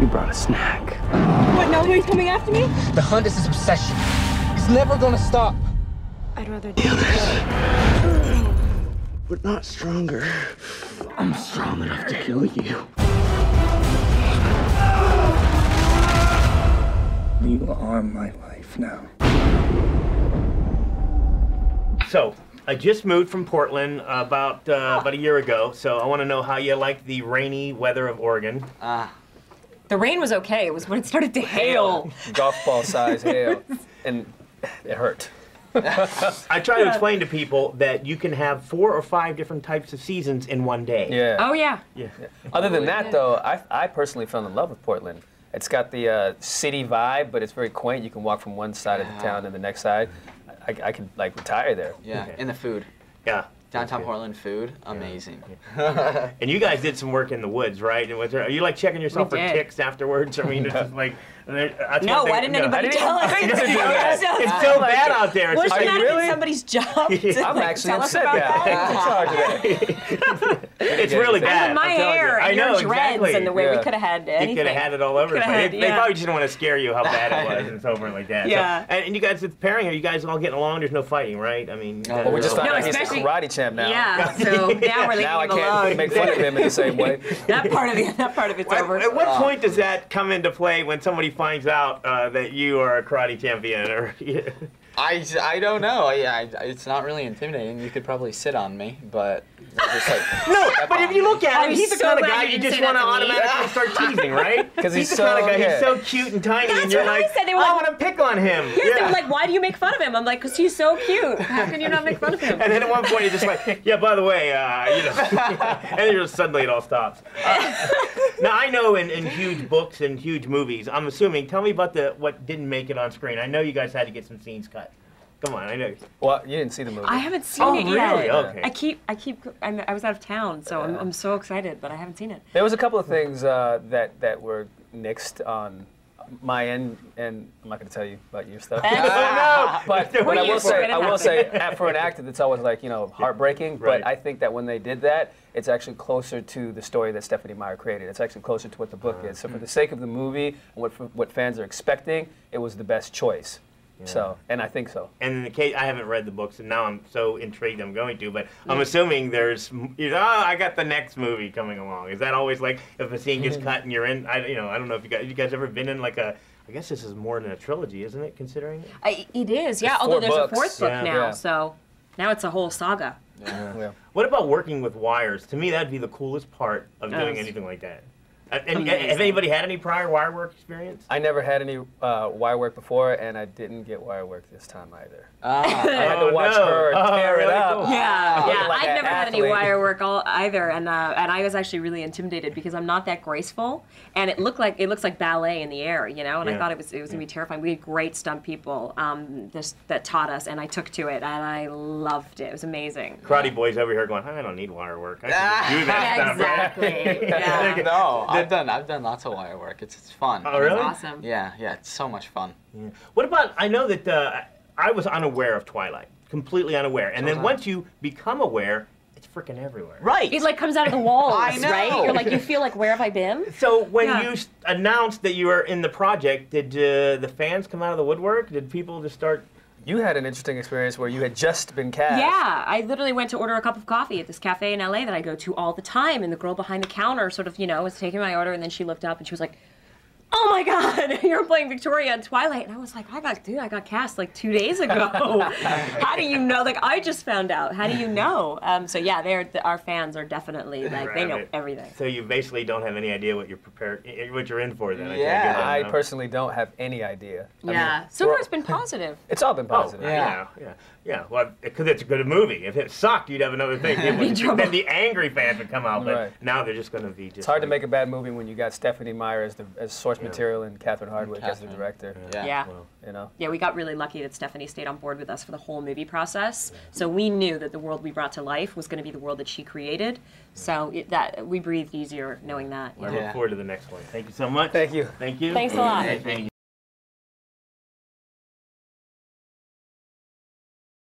You brought a snack. What, nobody's coming after me? The hunt is his obsession. He's never gonna stop. I'd rather do But not stronger. I'm strong enough to kill you. You are my life now. So, I just moved from Portland about uh, about a year ago, so I want to know how you like the rainy weather of Oregon. The rain was okay. It was when it started to hail. golf ball size hail, and it hurt. I try to explain to people that you can have four or five different types of seasons in one day. Yeah. Oh yeah. Yeah. Other than that, though, I, I personally fell in love with Portland. It's got the uh, city vibe, but it's very quaint. You can walk from one side of the town to the next side. I, I could like retire there. Yeah, Okay. and the food. Yeah. Downtown Okay. Portland food, amazing. And you guys did some work in the woods, right? And was there, are you like checking yourself We for did. ticks afterwards? I mean, it's just like. that's No, why didn't anybody I didn't- tell us? I didn't do that. It's so bad out there. It's Well, just shouldn't Are that you really? somebody's job? to, I'm like, actually tell upset about now. that? In charge of that? it's really And bad. And my I'm telling you. hair I and know, your dreads exactly. and the way we could have had You could have had it all over. the place. had- They, they probably just didn't want to scare you how bad it was and it's over like that. So- Yeah. and, and you guys, with pairing, are you guys all getting along? There's no fighting, right? I mean, No, we just No, found out he's a especially- karate champ now. Yeah. So now we're leaving Now I him can't alone. make fun of him in the same way. That part of the that part of it's At, over. at what point does that come into play when somebody finds out uh, that you are a karate champion? Or I, I don't know. I, I, it's not really intimidating. You could probably sit on me, but just like no, but if you look at him, he's the kind of guy you you just want to that to me. automatically start teasing, right? 'Cause he's the kind of so- guy. yeah. He's so cute and tiny, and That's you're what I like, said. They were I like- want to pick on him. Yes, they were like, why do you make fun of him? I'm like, because he's so cute. How can you not make fun of him? And then at one point, you're just like, yeah, by the way, uh, you know, and then just suddenly it all stops. Uh, now, I know in, in huge books and huge movies, I'm assuming, tell me about the what didn't make it on screen. I know you guys had to get some scenes cut. Come on, I know. Well, you didn't see the movie. I haven't seen Oh, it really? yet. Okay. I keep, I keep, I'm, I was out of town, so I'm, I'm so excited, but I haven't seen it. There was a couple of things uh, that that were nixed on my end, and I'm not going to tell you about your stuff. no! But, We're but I will say. I will say, for an actor, that's always like you know heartbreaking. Right. But I think that when they did that, it's actually closer to the story that Stephenie Meyer created. It's actually closer to what the book is. So for the sake of the movie and what what fans are expecting, it was the best choice. So, and I think so. And in the case, I haven't read the books, and now I'm so intrigued I'm going to. But I'm assuming there's, you know, oh, I got the next movie coming along. Is that always like if a scene gets cut and you're in? I, you know, I don't know if you guys, you guys ever been in like a. I guess this is more than a trilogy, isn't it? Considering it. I, it is, yeah. There's Although there's books. a fourth book Yeah. now, Yeah. so now it's a whole saga. Yeah. What about working with wires? To me, that'd be the coolest part of doing it's anything like that. Uh, And, and have anybody had any prior wire work experience? I never had any uh, wire work before, and I didn't get wire work this time either. Ah, I had to Oh, watch no. her Oh, tear really it up. cool. Yeah, yeah. like I've an never had any wire work all, either, and uh, and I was actually really intimidated because I'm not that graceful, and it looked like it looks like ballet in the air, you know. And Yeah. I thought it was it was gonna be terrifying. We had great stunt people um, this, that taught us, and I took to it, and I loved it. It was amazing. Karate boys over here going, I don't need wire work. I can just do that Yeah, stuff. right?" exactly. Yeah. no, I've done I've done lots of wire work. It's, it's fun. Oh, really? Awesome. Yeah, yeah, it's so much fun. Yeah. What about? I know that uh, I was unaware of Twilight, completely unaware, and then once you become aware, it's freaking everywhere. Right. It like comes out of the walls, I know. right? You're like you feel like where have I been? So when Yeah. you announced that you were in the project, did uh, the fans come out of the woodwork? Did people just start? You had an interesting experience where you had just been cast. Yeah, I literally went to order a cup of coffee at this cafe in LA that I go to all the time, and the girl behind the counter sort of, you know, was taking my order, and then she looked up and she was like, "Oh my God, you're playing Victoria in Twilight," and I was like, "I got, dude, I got cast like two days ago. How do you know? Like, I just found out. How do you know?" Um, so yeah, they're our fans are definitely like they know Right. everything. So you basically don't have any idea what you're prepared, what you're in for. Then I Yeah. it, I personally don't have any idea. I mean, Yeah, so far it's been positive. It's all been Oh, positive. yeah, yeah, yeah. Well, because it's a good movie. If it sucked, you'd have another thing. People Be then the angry fans would come out. But Right. now they're just going to be just. It's hard to make a bad movie when you got Stephenie Meyer as the as source material and Catherine Hardwicke as the director. Yeah. Yeah. You know. Yeah, we got really lucky that Stephenie stayed on board with us for the whole movie process. So we knew that the world we brought to life was going to be the world that she created. So it, that we breathed easier knowing that. you I look Yeah. forward to the next one. Thank you so much. Thank you. Thank you. Thanks a lot. Thank you.